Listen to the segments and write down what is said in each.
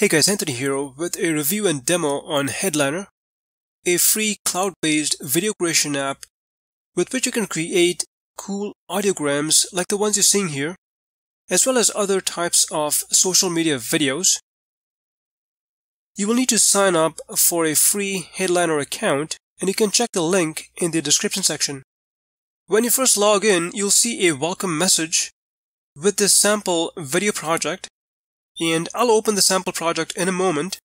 Hey guys, Anthony here with a review and demo on Headliner, a free cloud-based video creation app with which you can create cool audiograms like the ones you're seeing here, as well as other types of social media videos. You will need to sign up for a free Headliner account and you can check the link in the description section. When you first log in, you'll see a welcome message with this sample video project and I'll open the sample project in a moment.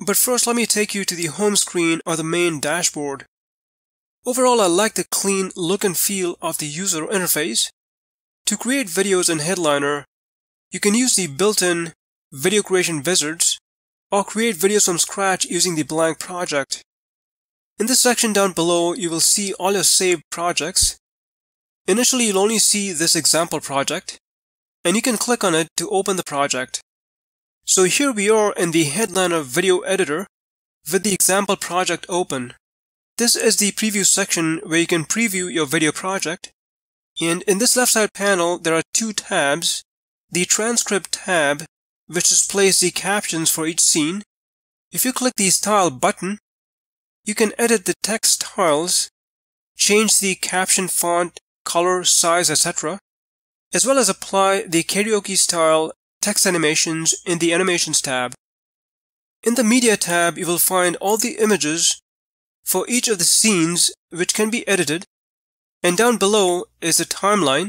But first let me take you to the home screen or the main dashboard. Overall I like the clean look and feel of the user interface. To create videos in Headliner, you can use the built-in video creation wizards or create videos from scratch using the blank project. In this section down below, you will see all your saved projects. Initially, you'll only see this example project, and you can click on it to open the project. So here we are in the Headliner video editor with the example project open. This is the preview section where you can preview your video project. And in this left side panel, there are two tabs. The transcript tab, which displays the captions for each scene. If you click the style button, you can edit the text styles, change the caption font, color, size, etc., as well as apply the karaoke style text animations in the Animations tab. In the Media tab, you will find all the images for each of the scenes which can be edited, and down below is the timeline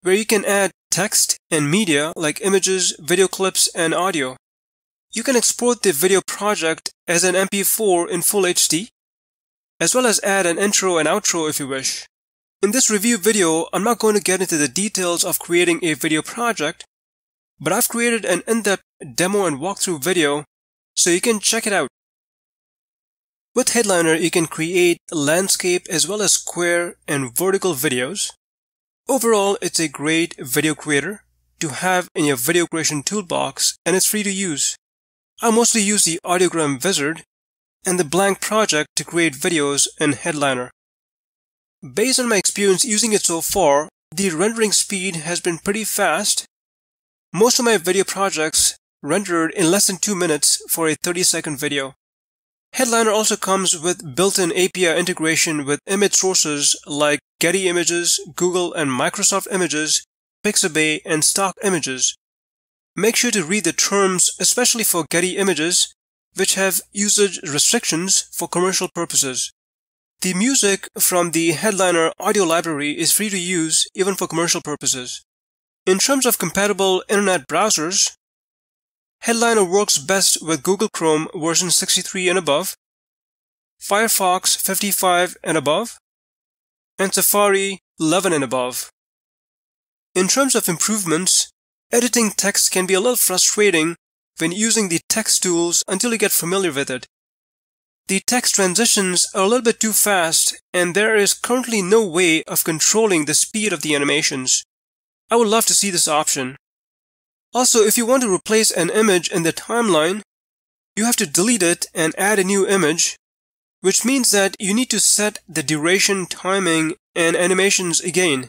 where you can add text and media like images, video clips, and audio. You can export the video project as an MP4 in Full HD, as well as add an intro and outro if you wish. In this review video, I'm not going to get into the details of creating a video project, but I've created an in-depth demo and walkthrough video so you can check it out. With Headliner, you can create landscape as well as square and vertical videos. Overall, it's a great video creator to have in your video creation toolbox and it's free to use. I mostly use the audiogram wizard and the blank project to create videos in Headliner. Based on my experience using it so far, the rendering speed has been pretty fast most of my video projects rendered in less than 2 minutes for a 30 second video. Headliner also comes with built-in API integration with image sources like Getty Images, Google and Microsoft Images, Pixabay, and stock images. Make sure to read the terms, especially for Getty Images, which have usage restrictions for commercial purposes. The music from the Headliner audio library is free to use even for commercial purposes. In terms of compatible internet browsers, Headliner works best with Google Chrome version 63 and above, Firefox 55 and above, and Safari 11 and above. In terms of improvements, editing text can be a little frustrating when using the text tools until you get familiar with it. The text transitions are a little bit too fast and there is currently no way of controlling the speed of the animations. I would love to see this option. Also, if you want to replace an image in the timeline, you have to delete it and add a new image, which means that you need to set the duration, timing, and animations again.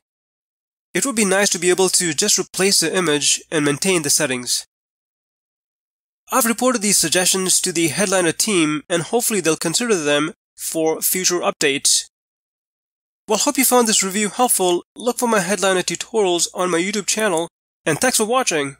It would be nice to be able to just replace the image and maintain the settings. I've reported these suggestions to the Headliner team and hopefully they'll consider them for future updates. Well, hope you found this review helpful. Look for my Headliner tutorials on my YouTube channel, and thanks for watching.